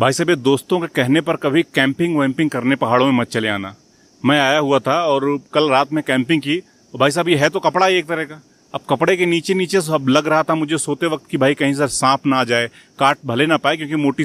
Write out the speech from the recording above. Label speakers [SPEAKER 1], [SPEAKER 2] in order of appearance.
[SPEAKER 1] भाई साहब, ये दोस्तों के कहने पर कभी कैंपिंग वैम्पिंग करने पहाड़ों में मत चले आना। मैं आया हुआ था और कल रात में कैंपिंग की। भाई साहब, ये है तो कपड़ा ही एक तरह का। अब कपड़े के नीचे नीचे सब लग रहा था मुझे सोते वक्त कि भाई कहीं से सांप ना आ जाए, काट भले ना पाए क्योंकि मोटी